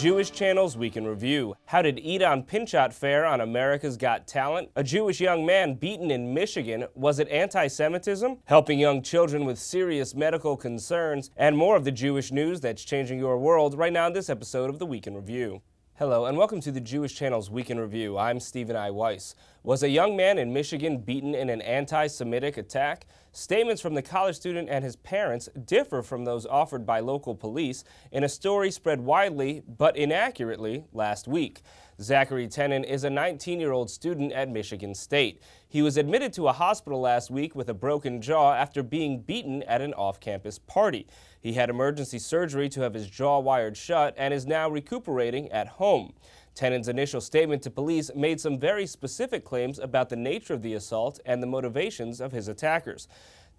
Jewish Channel's Week in Review. How did Edon Pinchot fare on America's Got Talent? A Jewish young man beaten in Michigan. Was it anti Semitism? Helping young children with serious medical concerns. And more of the Jewish news that's changing your world right now in this episode of the Week in Review. Hello, and welcome to the Jewish Channel's Week in Review. I'm Stephen I. Weiss. Was a young man in Michigan beaten in an anti Semitic attack? Statements from the college student and his parents differ from those offered by local police in a story spread widely but inaccurately last week. Zachary Tennen is a 19 year old student at Michigan State. He was admitted to a hospital last week with a broken jaw after being beaten at an off campus party. He had emergency surgery to have his jaw wired shut and is now recuperating at home. Tennen's initial statement to police made some very specific claims about the nature of the assault and the motivations of his attackers.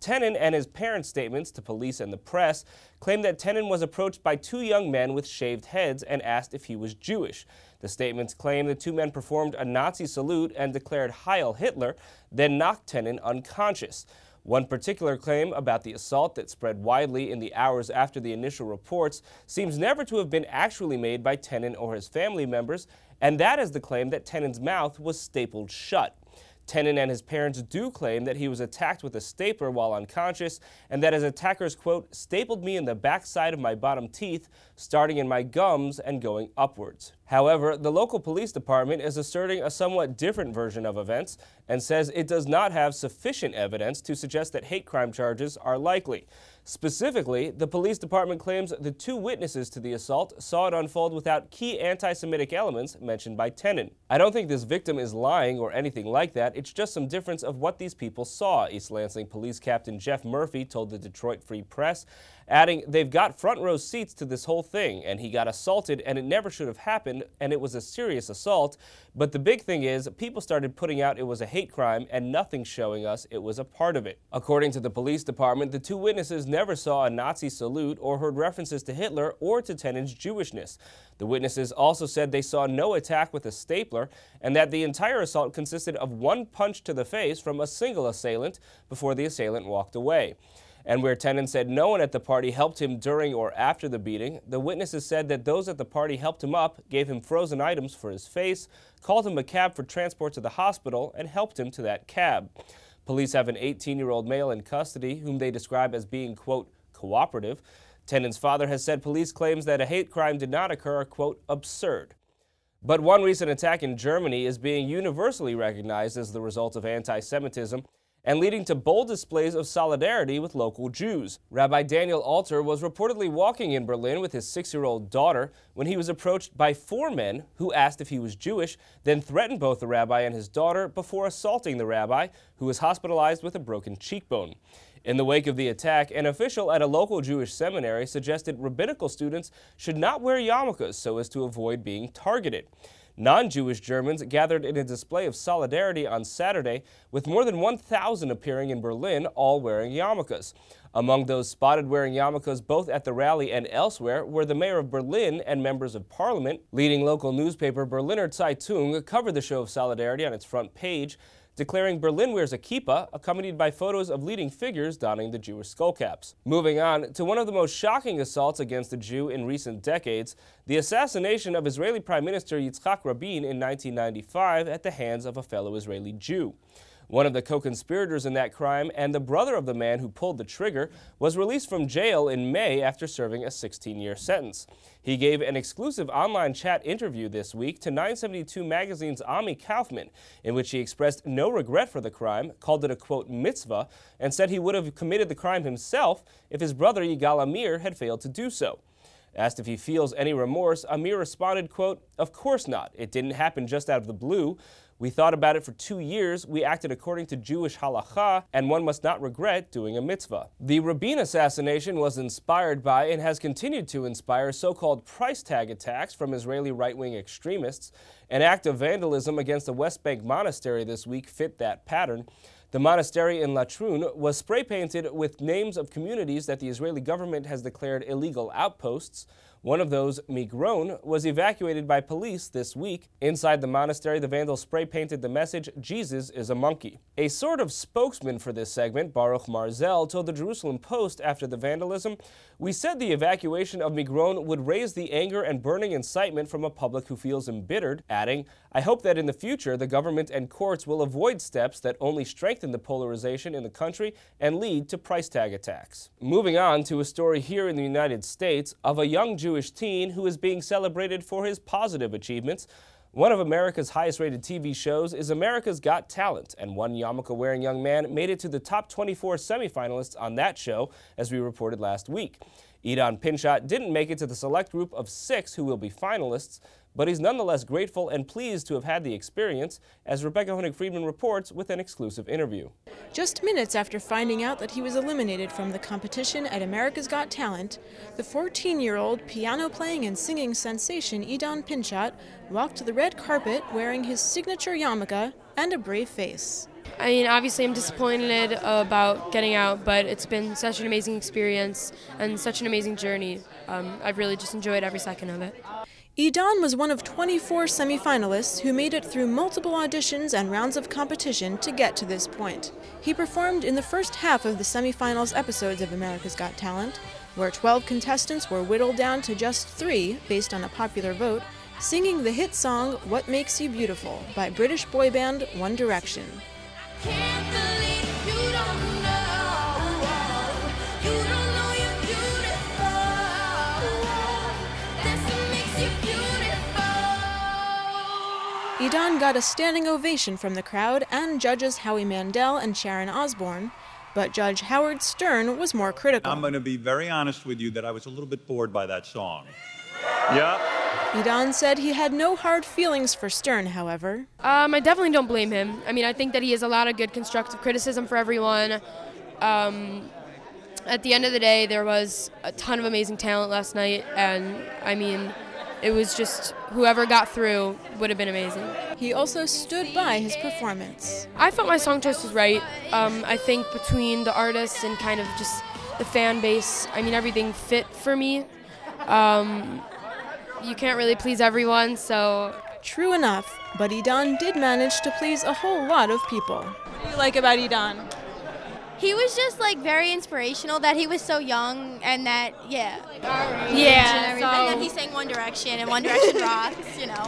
Tennen and his parents' statements to police and the press claim that Tennen was approached by two young men with shaved heads and asked if he was Jewish. The statements claim the two men performed a Nazi salute and declared Heil Hitler, then knocked Tennen unconscious. One particular claim about the assault that spread widely in the hours after the initial reports seems never to have been actually made by Tennen or his family members, and that is the claim that Tennen's mouth was stapled shut. Tennen and his parents do claim that he was attacked with a stapler while unconscious and that his attackers, quote, stapled me in the backside of my bottom teeth, starting in my gums and going upwards. However, the local police department is asserting a somewhat different version of events and says it does not have sufficient evidence to suggest that hate crime charges are likely. Specifically, the police department claims the two witnesses to the assault saw it unfold without key anti Semitic elements mentioned by Tennen. I don't think this victim is lying or anything like that, it's just some difference of what these people saw, East Lansing Police Captain Jeff Murphy told the Detroit Free Press, adding, They've got front row seats to this whole thing, and he got assaulted, and it never should have happened, and it was a serious assault. But the big thing is, people started putting out it was a hate crime, and nothing showing us it was a part of it. According to the police department, the two witnesses never saw a Nazi salute or heard references to Hitler or to Tennen's Jewishness. The witnesses also said they saw no attack with a stapler and that the entire assault consisted of one punch to the face from a single assailant before the assailant walked away. And where Tennen said no one at the party helped him during or after the beating, the witnesses said that those at the party helped him up, gave him frozen items for his face, called him a cab for transport to the hospital, and helped him to that cab. Police have an 18 year old male in custody whom they describe as being, quote, cooperative. Tennen's father has said police claims that a hate crime did not occur are, quote, absurd. But one recent attack in Germany is being universally recognized as the result of anti Semitism and leading to bold displays of solidarity with local Jews. Rabbi Daniel Alter was reportedly walking in Berlin with his six year old daughter when he was approached by four men who asked if he was Jewish, then threatened both the rabbi and his daughter before assaulting the rabbi, who was hospitalized with a broken cheekbone. In the wake of the attack, an official at a local Jewish seminary suggested rabbinical students should not wear yarmulkes so as to avoid being targeted. Non-Jewish Germans gathered in a display of solidarity on Saturday, with more than 1,000 appearing in Berlin, all wearing yarmulkes. Among those spotted wearing yarmulkes both at the rally and elsewhere were the mayor of Berlin and members of parliament. Leading local newspaper Berliner Zeitung covered the show of solidarity on its front page, declaring Berlin wears a kippah, accompanied by photos of leading figures donning the Jewish skullcaps. Moving on to one of the most shocking assaults against a Jew in recent decades, the assassination of Israeli Prime Minister Yitzhak Rabin in 1995 at the hands of a fellow Israeli Jew. One of the co-conspirators in that crime and the brother of the man who pulled the trigger was released from jail in May after serving a 16-year sentence. He gave an exclusive online chat interview this week to 972 Magazine's Ami Kaufman, in which he expressed no regret for the crime, called it a quote mitzvah, and said he would have committed the crime himself if his brother Yigal Amir had failed to do so. Asked if he feels any remorse, Amir responded, quote, Of course not. It didn't happen just out of the blue. We thought about it for two years. We acted according to Jewish halacha, and one must not regret doing a mitzvah. The Rabin assassination was inspired by and has continued to inspire so called price tag attacks from Israeli right wing extremists. An act of vandalism against a West Bank monastery this week fit that pattern. The monastery in Latrun was spray painted with names of communities that the Israeli government has declared illegal outposts. One of those, Migron, was evacuated by police this week. Inside the monastery, the vandals spray painted the message, Jesus is a monkey. A sort of spokesman for this segment, Baruch Marzel, told the Jerusalem Post after the vandalism, We said the evacuation of Migron would raise the anger and burning incitement from a public who feels embittered, adding, I hope that in the future the government and courts will avoid steps that only strengthen the polarization in the country and lead to price tag attacks. Moving on to a story here in the United States of a young Jew Jewish teen who is being celebrated for his positive achievements. One of America's highest rated TV shows is America's Got Talent, and one yarmulke wearing young man made it to the top 24 semifinalists on that show, as we reported last week. Edon Pinchot didn't make it to the select group of six who will be finalists, but he's nonetheless grateful and pleased to have had the experience, as Rebecca Hoenig Friedman reports with an exclusive interview. Just minutes after finding out that he was eliminated from the competition at America's Got Talent, the 14 year old piano playing and singing sensation Edon Pinchot walked the red carpet wearing his signature yarmulke and a brave face. I mean, obviously, I'm disappointed about getting out, but it's been such an amazing experience and such an amazing journey. Um, I've really just enjoyed every second of it. Edon was one of 24 semifinalists who made it through multiple auditions and rounds of competition to get to this point. He performed in the first half of the semifinals episodes of America's Got Talent, where 12 contestants were whittled down to just three based on a popular vote, singing the hit song What Makes You Beautiful by British boy band One Direction. Edon got a standing ovation from the crowd and judges Howie Mandel and Sharon Osbourne, but Judge Howard Stern was more critical. I'm going to be very honest with you that I was a little bit bored by that song. Yeah. Edon said he had no hard feelings for Stern, however. Um, I definitely don't blame him. I mean, I think that he has a lot of good constructive criticism for everyone. Um, at the end of the day, there was a ton of amazing talent last night, and I mean, it was just whoever got through would have been amazing. He also stood by his performance. I felt my song choice was right. Um, I think between the artists and kind of just the fan base, I mean, everything fit for me. Um, you can't really please everyone, so. True enough, but Edon did manage to please a whole lot of people. What do you like about Edon? he was just like very inspirational that he was so young and that yeah yeah and, so and then he sang One Direction and One Direction rocks you know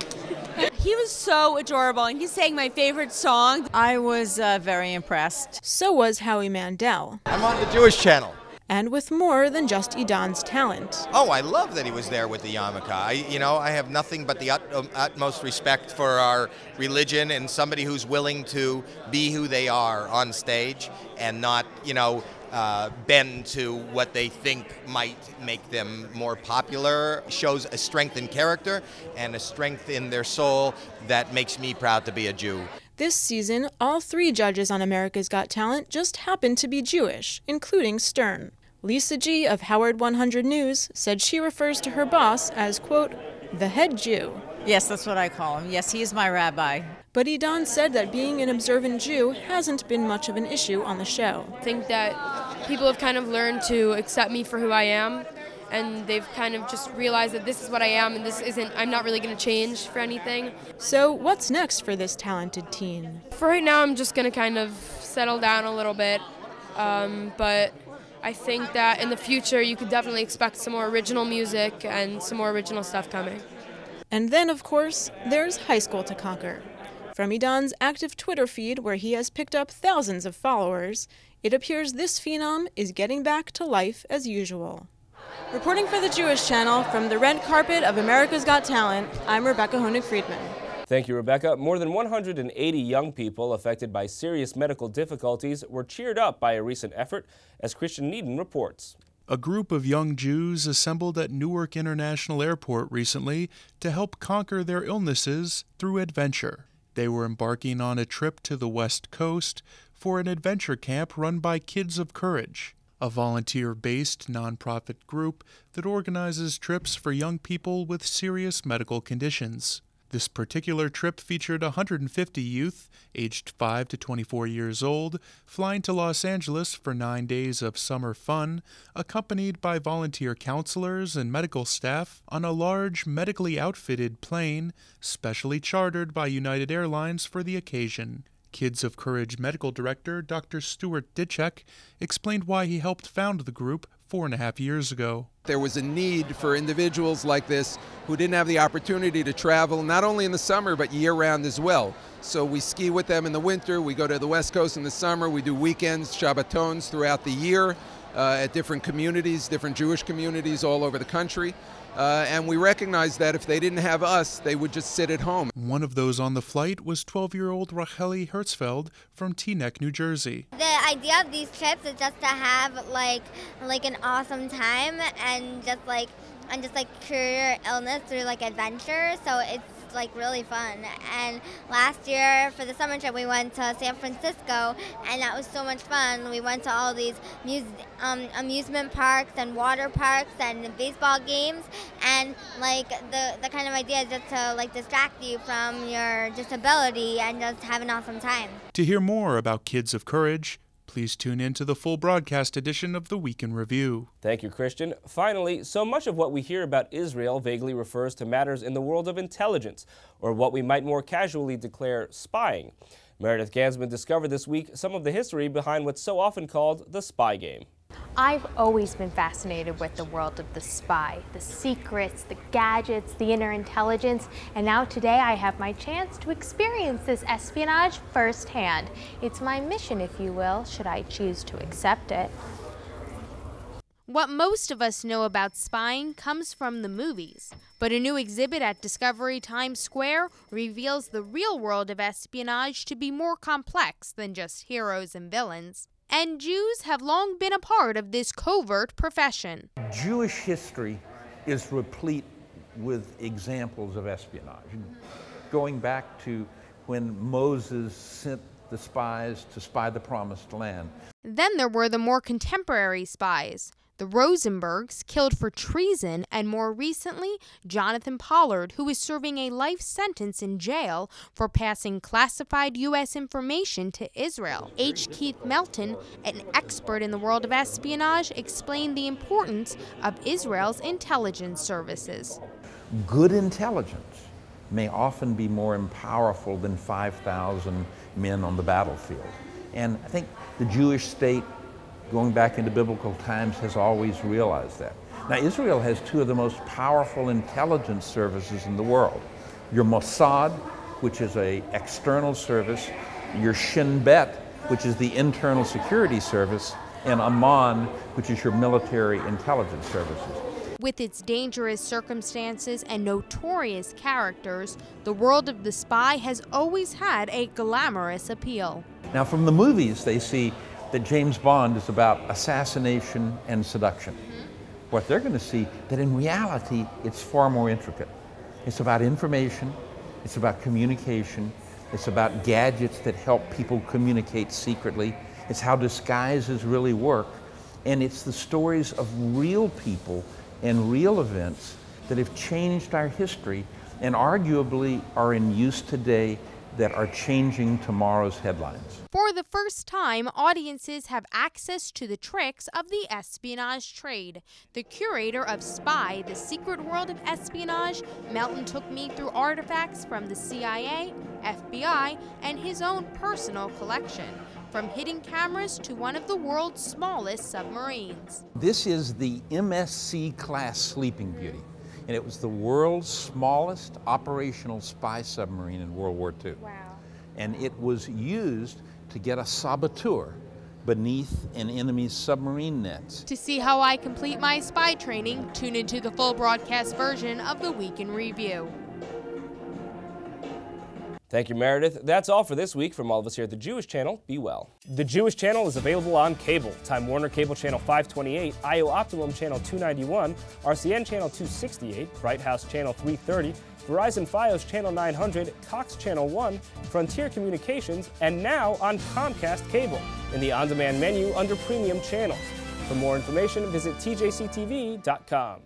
he was so adorable and he sang my favorite song I was uh, very impressed so was Howie Mandel I'm on the Jewish channel and with more than just Edon's talent. Oh, I love that he was there with the yarmulke. I, you know, I have nothing but the ut um, utmost respect for our religion and somebody who's willing to be who they are on stage and not, you know, uh, bend to what they think might make them more popular shows a strength in character and a strength in their soul that makes me proud to be a Jew. This season, all three judges on America's Got Talent just happened to be Jewish, including Stern. Lisa G. of Howard 100 News said she refers to her boss as, quote, the head Jew. Yes, that's what I call him. Yes, he is my rabbi. But Edon said that being an observant Jew hasn't been much of an issue on the show. I think that people have kind of learned to accept me for who I am, and they've kind of just realized that this is what I am, and this isn't, I'm not really going to change for anything. So, what's next for this talented teen? For right now, I'm just going to kind of settle down a little bit, um, but I think that in the future you could definitely expect some more original music and some more original stuff coming. And then, of course, there's high school to conquer. From Edon's active Twitter feed, where he has picked up thousands of followers, it appears this phenom is getting back to life as usual. Reporting for the Jewish Channel from the red carpet of America's Got Talent, I'm Rebecca Hoenig Friedman. Thank you, Rebecca. More than 180 young people affected by serious medical difficulties were cheered up by a recent effort, as Christian Needon reports. A group of young Jews assembled at Newark International Airport recently to help conquer their illnesses through adventure. They were embarking on a trip to the West Coast for an adventure camp run by Kids of Courage, a volunteer based nonprofit group that organizes trips for young people with serious medical conditions. This particular trip featured 150 youth, aged 5 to 24 years old, flying to Los Angeles for nine days of summer fun, accompanied by volunteer counselors and medical staff on a large, medically outfitted plane, specially chartered by United Airlines for the occasion. Kids of Courage medical director Dr. Stuart Ditchek explained why he helped found the group four and a half years ago. There was a need for individuals like this who didn't have the opportunity to travel, not only in the summer, but year round as well. So we ski with them in the winter, we go to the West Coast in the summer, we do weekends, Shabbatons throughout the year uh, at different communities, different Jewish communities all over the country. Uh, and we recognized that if they didn't have us, they would just sit at home. One of those on the flight was 12 year old Racheli Hertzfeld from Teaneck, New Jersey. The idea of these trips is just to have like like an awesome time and just like and just like cure your illness through like adventure. So it's like really fun. And last year for the summer trip, we went to San Francisco, and that was so much fun. We went to all these um, amusement parks and water parks and baseball games, and like the the kind of idea is just to like distract you from your disability and just have an awesome time. To hear more about Kids of Courage, Please tune in to the full broadcast edition of the Week in Review. Thank you, Christian. Finally, so much of what we hear about Israel vaguely refers to matters in the world of intelligence, or what we might more casually declare spying. Meredith Gansman discovered this week some of the history behind what's so often called the spy game. I've always been fascinated with the world of the spy, the secrets, the gadgets, the inner intelligence, and now today I have my chance to experience this espionage firsthand. It's my mission, if you will, should I choose to accept it. What most of us know about spying comes from the movies, but a new exhibit at Discovery Times Square reveals the real world of espionage to be more complex than just heroes and villains and Jews have long been a part of this covert profession. Jewish history is replete with examples of espionage, going back to when Moses sent the spies to spy the promised land. Then there were the more contemporary spies the Rosenbergs, killed for treason, and more recently, Jonathan Pollard, who is serving a life sentence in jail for passing classified U.S. information to Israel. H. Keith Melton, an expert in the world of espionage, explained the importance of Israel's intelligence services. Good intelligence may often be more powerful than 5,000 men on the battlefield. And I think the Jewish state going back into biblical times, has always realized that. Now, Israel has two of the most powerful intelligence services in the world. Your Mossad, which is a external service, your Shin Bet, which is the internal security service, and Aman, which is your military intelligence services. With its dangerous circumstances and notorious characters, the world of the spy has always had a glamorous appeal. Now, from the movies, they see that James Bond is about assassination and seduction. Mm-hmm. What they're going to see that in reality it's far more intricate. It's about information, it's about communication, it's about gadgets that help people communicate secretly. It's how disguises really work. And it's the stories of real people and real events that have changed our history and arguably are in use today that are changing tomorrow's headlines. For the first time, audiences have access to the tricks of the espionage trade. The curator of Spy, The Secret World of Espionage, Melton took me through artifacts from the CIA, FBI, and his own personal collection from hidden cameras to one of the world's smallest submarines. This is the MSC class Sleeping Beauty and it was the world's smallest operational spy submarine in World War II. Wow. And it was used to get a saboteur beneath an enemy's submarine nets. To see how I complete my spy training, tune into the full broadcast version of the Week in Review. Thank you, Meredith. That's all for this week from all of us here at the Jewish Channel. Be well. The Jewish Channel is available on cable. Time Warner Cable Channel 528, IO Optimum Channel 291, RCN Channel 268, Bright House Channel 330, Verizon Fios Channel 900, Cox Channel 1, Frontier Communications, and now on Comcast Cable in the on-demand menu under Premium Channels. For more information, visit tjctv.com.